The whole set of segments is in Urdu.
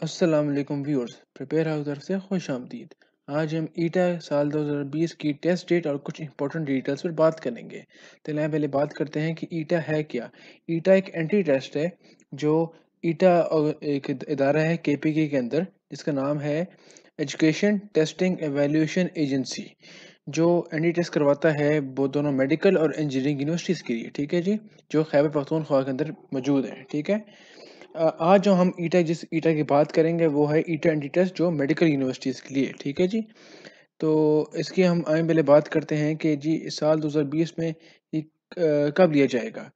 السلام علیکم ویورز، پریپیئر ہاؤس طرف سے خوش آمدید۔ آج ہم ایٹا سال دو ہزار بیس کی ٹیسٹ ڈیٹ اور کچھ امپورٹنٹ ڈیٹیلز پر بات کریں گے۔ تو لیں پہلے بات کرتے ہیں کہ ایٹا ہے کیا۔ ایٹا ایک اینٹی ٹیسٹ ہے، جو ایٹا ایک ادارہ ہے کے پی کے کے اندر، جس کا نام ہے ایجوکیشن ٹیسٹنگ ایویلیوشن ایجنسی جو اینٹی ٹیسٹ کرواتا ہے وہ دونوں میڈیکل اور انجینئرنگ یونیورسٹیز کے لیے، ٹھیک ہے جی؟ جو خیبر پختونخوا کے اندر موجود ہیں، ٹھیک ہے؟ آج جو ہم ایٹا، جس ایٹا کی بات کریں گے، وہ ہے ایٹا اینٹی ٹیسٹ، جو میڈیکل یونیورسٹیز کے لیے، ٹھیک ہے جی؟ تو اس کی ہم آئیں پہلے بات کرتے ہیں کہ جی اس سال دو ہزار بیس میں یہ کب لیا جائے گا؟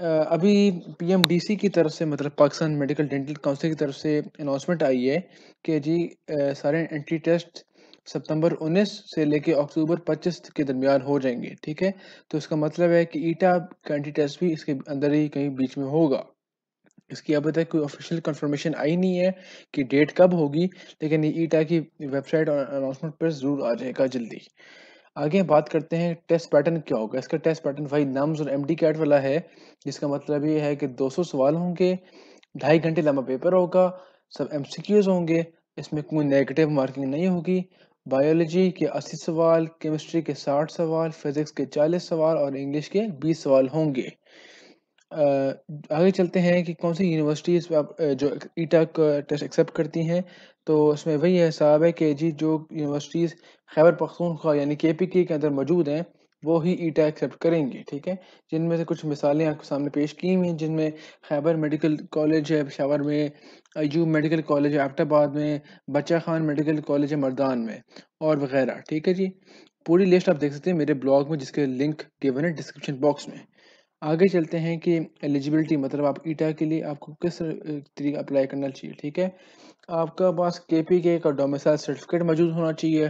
ابھی پی ایم ڈی سی کی طرف سے مطلب پاکستان میڈیکل ڈینٹل کاؤنسل کی طرف سے اناؤنسمنٹ آئی ہے کہ جی سارے اینٹی ٹیسٹ ستمبر انیس سے لے کے اکتوبر پچیس کے درمیان ہو جائیں گے، ٹھیک ہے؟ تو اس کا مطلب ہے کہ ایٹا کا اینٹی ٹیسٹ بھی اس کے اندر ہی کہیں بیچ میں ہوگا۔ اس کی ابھی تک کوئی آفیشیل کنفرمیشن آئی نہیں ہے کہ ڈیٹ کب ہوگی، لیکن یہ ایٹا کی ویب سائٹ اور اناؤنسمنٹ پر ضرور آ جائے گا جلدی۔ آگے بات کرتے ہیں ٹیسٹ پیٹرن کیا ہوگا۔ اس کا ٹیسٹ پیٹرن وہی نمز اور ایم ڈی کیٹ والا ہے، جس کا مطلب یہ ہے کہ دو سو سوال ہوں گے، ڈھائی گھنٹے لمبا پیپر ہوگا، سب ایم سی کیوز ہوں گے، اس میں کوئی نیگیٹو مارکنگ نہیں ہوگی۔ بایولوجی کے اسی سوال کیمسٹری کے ساٹھ سوال فزکس کے چالیس سوال اور انگلش کے بیس سوال ہوں گے۔ آگے چلتے ہیں کہ کون سی یونیورسٹیز جو ایٹا کا ٹیسٹ ایکسیپٹ کرتی ہیں، تو اس میں وہی حساب ہے کہ جی جو یونیورسٹیز خیبر پختونخوا یعنی کے پی کے کے اندر موجود ہیں، وہ ہی ایٹا ایکسیپٹ کریں گی ٹھیک ہے؟ جن میں سے کچھ مثالیں آپ کے سامنے پیش کی ہوئی ہیں، جن میں خیبر میڈیکل کالج ہے، پشاور میں ایوب میڈیکل کالج ہے آبٹ آباد میں، بچہ خان میڈیکل کالج ہے، مردان میں، اور وغیرہ، ٹھیک ہے جی؟ پوری لسٹ آپ دیکھ سکتے ہیں میرے بلاگ میں، جس کے لنک گیون ہے ڈسکرپشن باکس میں۔ آگے چلتے ہیں کہ ایلیجیبلٹی مطلب آپ ایٹا کے لیے آپ کو کس طریقہ اپلائی کرنا چاہیے، ٹھیک ہے؟ آپ کا پاس کے پی کے کا ڈومیسائل سرٹیفکیٹ موجود ہونا چاہیے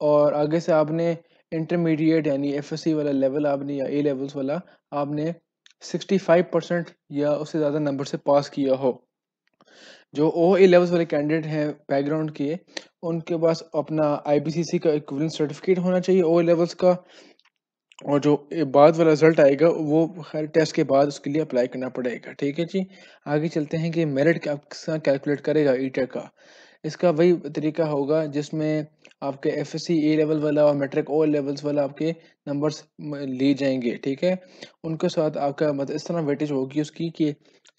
اور آگے سے آپ نے انٹرمیڈیٹ یعنی ایف ایس سی والا لیول آپ نے یا اے لیولس والا آپ نے سکسٹی فائیو پرسینٹ یا اس سے زیادہ نمبر سے پاس کیا ہو۔ جو او اے لیولس والے کینڈیڈیٹ ہیں بیک گراؤنڈ کے، ان کے پاس اپنا آئی بی سی سی کا ایکویلنٹ سرٹیفکیٹ ہونا چاہیے او اے لیولس کا۔ اور جو بعد والا رزلٹ آئے گا، وہ خیر ٹیسٹ کے بعد اس کے لیے اپلائی کرنا پڑے گا، ٹھیک ہے جی؟ آگے چلتے ہیں کہ میرٹ کس طرح کیلکولیٹ کرے گا ایٹر کا۔ اس کا وہی طریقہ ہوگا جس میں آپ کے F S C A level والا اور میٹرک او لیولس والا آپ کے نمبرس لیے جائیں گے، ٹھیک ہے؟ ان کے ساتھ آپ کا مطلب اس طرح ویٹیج ہوگی اس کی کہ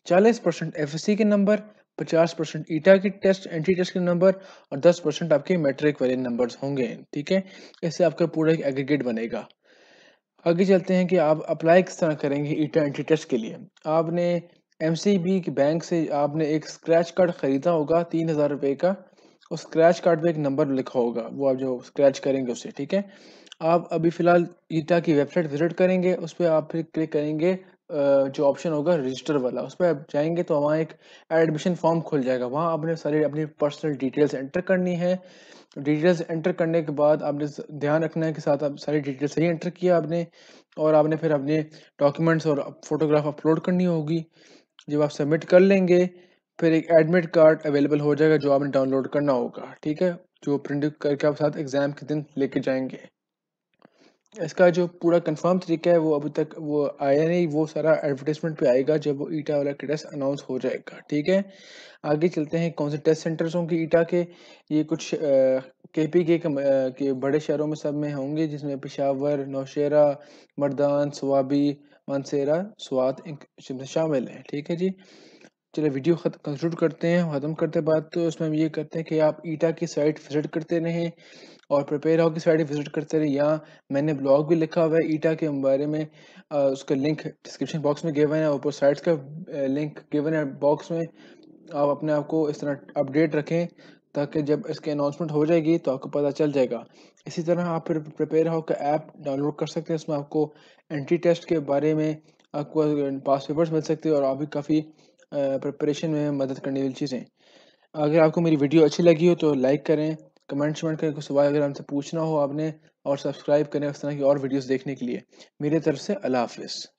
چالیس پرسینٹ ایف ایس سی کے نمبر پچاس پرسینٹ ایٹا کے ٹیسٹ اینٹی ٹیسٹ کے نمبر اور دس پرسینٹ آپ کے میٹرک والے نمبرس ہوں گے، ٹھیک ہے؟ اس سے آپ کا پورا ایک ایگریگیٹ بنے گا۔ آگے چلتے ہیں کہ آپ اپلائی کس طرح کریں گے ایٹا اینٹی ٹیسٹ کے لیے۔ آپ نے ایم سی بی کے بینک سے آپ نے ایک اسکریچ کارڈ خریدا ہوگا، تین ہزار روپے کا۔ اس اسکریچ کارڈ پہ ایک نمبر لکھا ہوگا، وہ آپ جو اسکریچ کریں گے اسے، ٹھیک ہے؟ آپ ابھی فی الحال ایٹا کی ویب سائٹ وزٹ کریں گے، اس پہ آپ پھر کلک کریں گے جو آپشن ہوگا رجسٹر والا۔ اس پہ آپ جائیں گے تو وہاں ایک ایڈمیشن فارم کھل جائے گا۔ وہاں آپ نے ساری اپنی پرسنل ڈیٹیلس انٹر کرنی ہے۔ ڈیٹیلز انٹر کرنے کے بعد آپ نے دھیان رکھنا ہے کہ ساتھ آپ ساری ڈیٹیل صحیح انٹر کیا آپ نے اور آپ نے پھر اپنے ڈاکیومنٹس اور فوٹوگراف اپلوڈ کرنی ہوگی۔ جب آپ سبمٹ کر لیں گے، پھر ایک ایڈمٹ کارڈ اویلیبل ہو جائے گا جو آپ نے ڈاؤن لوڈ کرنا ہوگا۔ ٹھیک ہے؟ جو پرنٹ کر کے آپ ساتھ ایگزام کے دن لے کے جائیں گے۔ اس کا جو پورا کنفرم طریقہ ہے، وہ ابھی تک وہ آیا نہیں، وہ سارا ایڈورٹیزمنٹ پہ آئے گا جب وہ ایٹا والا ٹیسٹ اناؤنس ہو جائے گا، ٹھیک ہے؟ آگے چلتے ہیں، کون سے ٹیسٹ سینٹرز ہوں گے ایٹا کے؟ یہ کچھ کے پی کے کے بڑے شہروں میں سب میں ہوں گے، جس میں پشاور نوشیرہ مردان، سوابی منصیرہ سوات شامل ہیں، ٹھیک ہے جی؟ چلے، ویڈیو کنکلوڈ کرتے ہیں، ختم کرتے بعد تو اس میں ہم یہ کرتے ہیں کہ آپ ایٹا کی سائٹ وزٹ کرتے رہیں۔ اور پریپیئر ہاؤ کی سائٹ وزٹ کرتے رہے یہاں میں نے بلاگ بھی لکھا ہوا ہے ایٹا کے بارے میں۔ اس کا لنک ڈسکرپشن باکس میں گیون ہے اوپر سائٹس کا لنک گیون ہے باکس میں۔ آپ اپنے آپ کو اس طرح اپڈیٹ رکھیں تاکہ جب اس کے اناؤنسمنٹ ہو جائے گی تو آپ کو پتہ چل جائے گا۔ اسی طرح آپ پھر پریپیئر ہاؤ کا ایپ ڈاؤن لوڈ کر سکتے ہیں۔ اس میں آپ کو اینٹی ٹیسٹ کے بارے میں آپ کو پاس پیپرس مل سکتے ہیں اور آپ بھی کافی پریپریشن میں مدد کرنے والی چیزیں۔ اگر آپ کو میری ویڈیو اچھی لگی ہو تو لائک کریں۔ کمنٹ شمنٹ کریں کوئی سوال اگر ہم سے پوچھنا ہو آپ نے اور سبسکرائب کریں اس طرح کی اور ویڈیوز دیکھنے کے لیے، میرے طرف سے اللہ حافظ۔